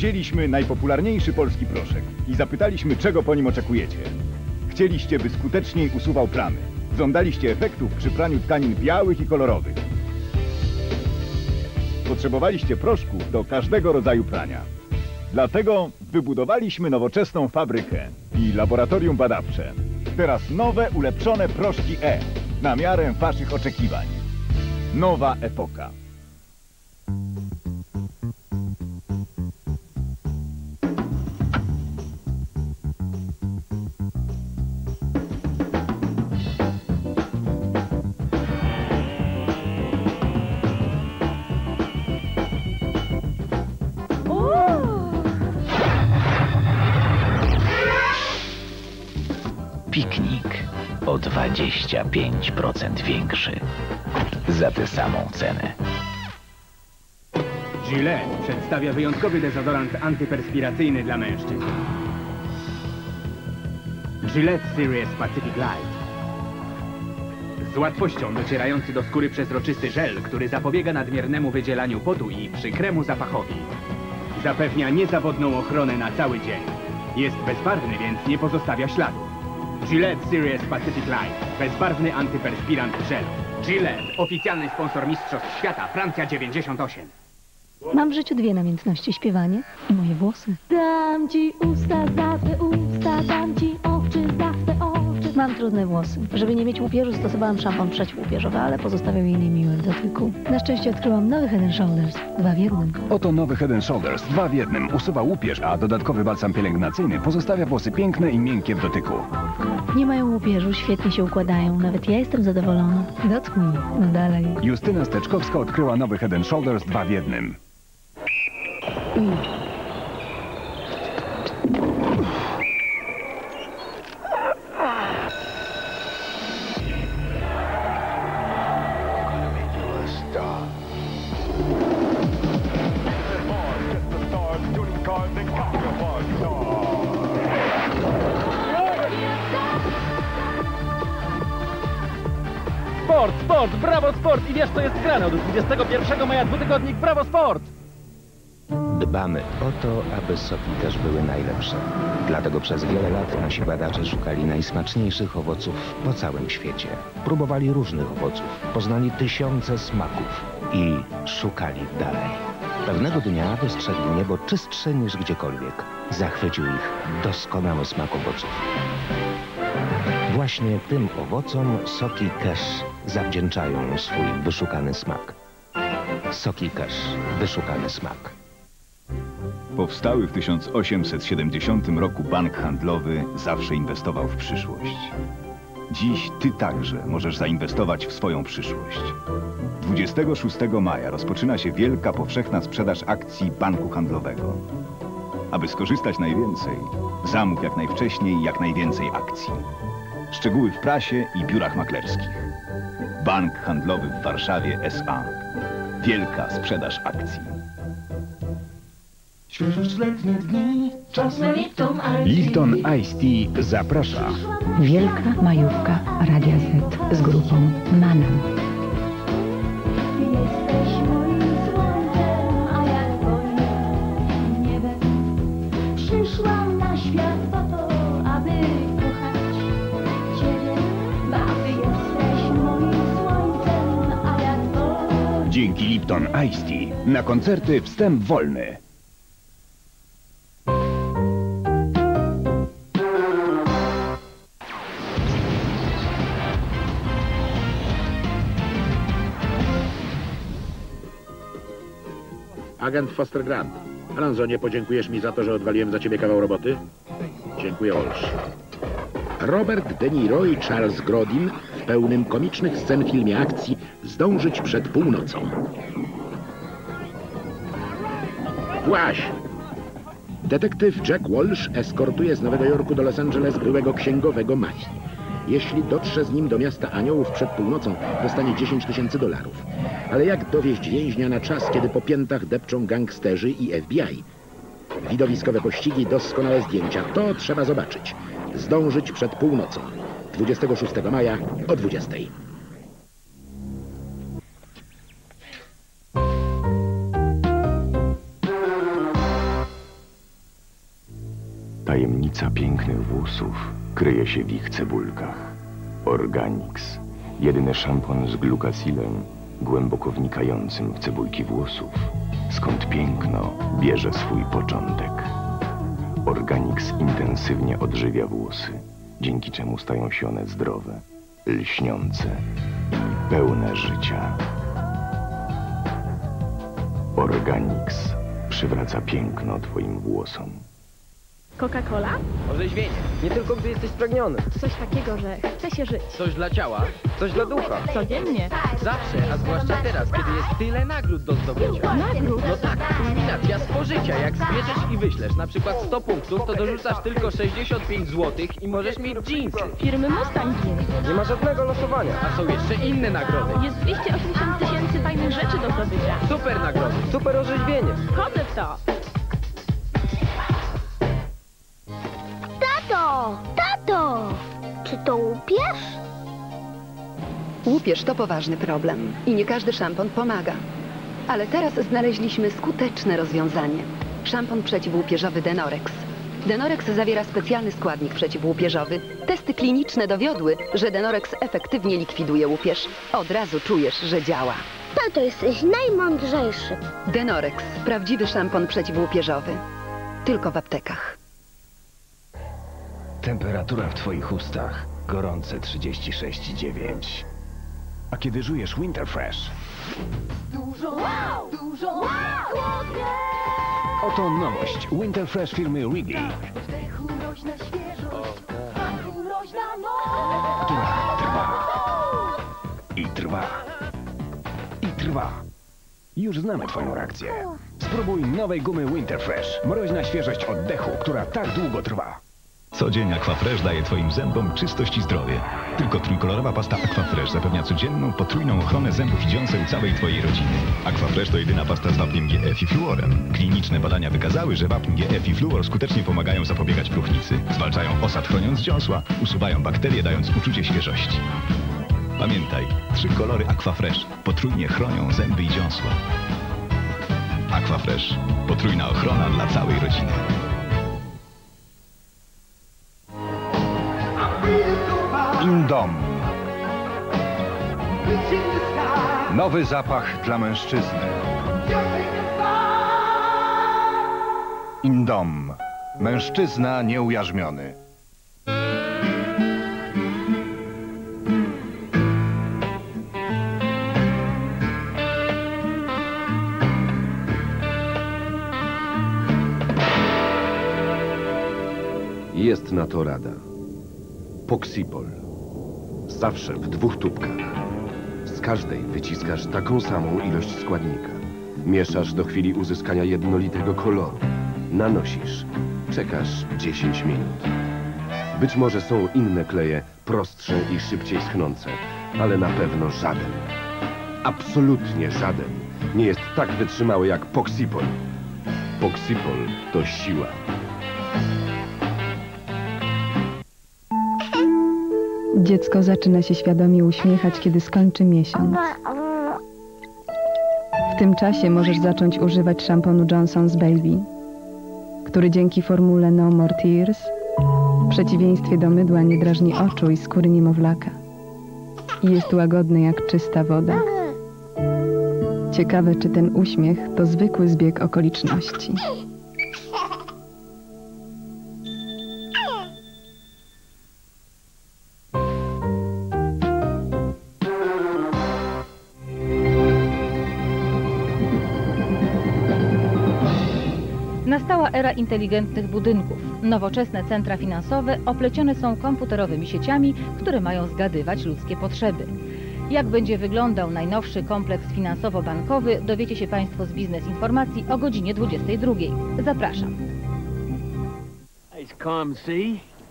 Wzięliśmy najpopularniejszy polski proszek i zapytaliśmy, czego po nim oczekujecie. Chcieliście, by skuteczniej usuwał plamy. Żądaliście efektów przy praniu tkanin białych i kolorowych. Potrzebowaliście proszków do każdego rodzaju prania. Dlatego wybudowaliśmy nowoczesną fabrykę i laboratorium badawcze. Teraz nowe, ulepszone proszki E na miarę waszych oczekiwań. Nowa epoka. Piknik o 25% większy. Za tę samą cenę. Gillette przedstawia wyjątkowy dezodorant antyperspiracyjny dla mężczyzn. Gillette Serious Pacific Light. Z łatwością docierający do skóry przezroczysty żel, który zapobiega nadmiernemu wydzielaniu potu i przykremu zapachowi. Zapewnia niezawodną ochronę na cały dzień. Jest bezbarwny, więc nie pozostawia śladu. Gillette Serious Pacific Light. Bezbarwny antyperspirant w żelu. Gillette, oficjalny sponsor Mistrzostw Świata, Francja 98. Mam w życiu dwie namiętności, śpiewanie i moje włosy. Dam ci usta za twe usta, dam ci oczy za twe oczy. Mam trudne włosy. Żeby nie mieć łupieżu, stosowałam szampon przeciwłupieżowy, ale pozostawiał jej niemiłe w dotyku. Na szczęście odkryłam nowy Head and Shoulders. Dwa w jednym. Oto nowy Head and Shoulders, dwa w jednym. Usuwa łupież, a dodatkowy balsam pielęgnacyjny pozostawia włosy piękne i miękkie w dotyku. Nie mają łupieżu, świetnie się układają. Nawet ja jestem zadowolona. Dotknij. No dalej. Justyna Steczkowska odkryła nowy Head and Shoulders, dwa w jednym. Sport, sport, brawo sport i wiesz co jest grane od 21 maja dwutygodnik Brawo Sport! Dbamy o to, aby soki też były najlepsze. Dlatego przez wiele lat nasi badacze szukali najsmaczniejszych owoców po całym świecie. Próbowali różnych owoców, poznali tysiące smaków i szukali dalej. Pewnego dnia dostrzegli niebo czystsze niż gdziekolwiek. Zachwycił ich doskonały smak owoców. Właśnie tym owocom soki Cash zawdzięczają swój wyszukany smak. Soki Cash, wyszukany smak. Powstały w 1870 roku bank handlowy zawsze inwestował w przyszłość. Dziś ty także możesz zainwestować w swoją przyszłość. 26 maja rozpoczyna się wielka powszechna sprzedaż akcji banku handlowego. Aby skorzystać najwięcej, zamów jak najwcześniej jak najwięcej akcji. Szczegóły w prasie i biurach maklerskich. Bank handlowy w Warszawie S.A. Wielka sprzedaż akcji. Świeżoletnie dni, czas na Lipton Ice Lipton Ice Tea zaprasza. Wielka majówka Radia Z z grupą Manam. Ty jesteś moim słońcem, a ja twoim niebem. Przyszłam na świat Lipton Ice na koncerty wstęp wolny. Agent Foster Grant. Alonso, nie podziękujesz mi za to, że odwaliłem za ciebie kawał roboty? Dziękuję, Walsh. Robert De Niro i Charles Grodin w pełnym komicznych scen filmie akcji Zdążyć przed północą. Właś! Detektyw Jack Walsh eskortuje z Nowego Jorku do Los Angeles byłego księgowego Mai. Jeśli dotrze z nim do miasta Aniołów przed północą, dostanie 10 tysięcy dolarów. Ale jak dowieść więźnia na czas, kiedy po piętach depczą gangsterzy i FBI? Widowiskowe pościgi, doskonałe zdjęcia. To trzeba zobaczyć. Zdążyć przed północą. 26 maja o 20. Tajemnica pięknych włosów kryje się w ich cebulkach. Organix. Jedyny szampon z glukacilem głęboko wnikającym w cebulki włosów, skąd piękno bierze swój początek. Organix intensywnie odżywia włosy, dzięki czemu stają się one zdrowe, lśniące i pełne życia. Organix przywraca piękno Twoim włosom. Coca-Cola? Orzeźwienie. Nie tylko gdy jesteś spragniony. Coś takiego, że chce się żyć. Coś dla ciała, coś dla ducha. Codziennie. Zawsze, a zwłaszcza teraz, kiedy jest tyle nagród do zdobycia. Nagród? No tak, kulminacja spożycia. Jak zbierzesz i wyślesz na przykład 100 punktów, to dorzucasz tylko 65 zł i możesz mieć dżinsy. Firmy Mustang Jeans. Nie ma żadnego losowania. A są jeszcze inne nagrody. Jest 280 tysięcy fajnych rzeczy do zdobycia. Super nagrody, super orzeźwienie. Wchodzę w to. To łupież? Łupież to poważny problem i nie każdy szampon pomaga. Ale teraz znaleźliśmy skuteczne rozwiązanie. Szampon przeciwłupieżowy Denorex. Denorex zawiera specjalny składnik przeciwłupieżowy. Testy kliniczne dowiodły, że Denorex efektywnie likwiduje łupież. Od razu czujesz, że działa. Tato, jesteś najmądrzejszy. Denorex. Prawdziwy szampon przeciwłupieżowy. Tylko w aptekach. Temperatura w twoich ustach gorące 36,9. A kiedy żujesz Winterfresh, Dużo, dużo, chłodnie. oto nowość Winterfresh firmy Wrigley, Wdechu świeżość, noc. która trwa i trwa i trwa. Już znamy twoją reakcję. Spróbuj nowej gumy Winterfresh. Mroźna świeżość oddechu, która tak długo trwa. Co dzień Aquafresh daje Twoim zębom czystość i zdrowie. Tylko trójkolorowa pasta Aquafresh zapewnia codzienną, potrójną ochronę zębów i dziąseł całej Twojej rodziny. Aquafresh to jedyna pasta z wapniem GF i fluorem. Kliniczne badania wykazały, że wapń GF i fluor skutecznie pomagają zapobiegać próchnicy. Zwalczają osad chroniąc dziąsła, usuwają bakterie dając uczucie świeżości. Pamiętaj, trzy kolory Aquafresh potrójnie chronią zęby i dziąsła. Aquafresh. Potrójna ochrona dla całej rodziny. Indom. Nowy zapach dla mężczyzny. Indom. Mężczyzna nieujarzmiony. Jest na to rada. Poxipol. Zawsze w dwóch tubkach. Z każdej wyciskasz taką samą ilość składnika. Mieszasz do chwili uzyskania jednolitego koloru. Nanosisz. Czekasz 10 minut. Być może są inne kleje, prostsze i szybciej schnące, ale na pewno żaden. Absolutnie żaden nie jest tak wytrzymały jak Poxipol. Poxipol to siła. Dziecko zaczyna się świadomie uśmiechać, kiedy skończy miesiąc. W tym czasie możesz zacząć używać szamponu Johnson's Baby, który dzięki formule No More Tears w przeciwieństwie do mydła nie drażni oczu i skóry niemowlaka. I jest łagodny jak czysta woda. Ciekawe, czy ten uśmiech to zwykły zbieg okoliczności. Era inteligentnych budynków. Nowoczesne centra finansowe oplecione są komputerowymi sieciami, które mają zgadywać ludzkie potrzeby. Jak będzie wyglądał najnowszy kompleks finansowo-bankowy, dowiecie się Państwo z Biznes Informacji o godzinie 22. Zapraszam. Calm sea.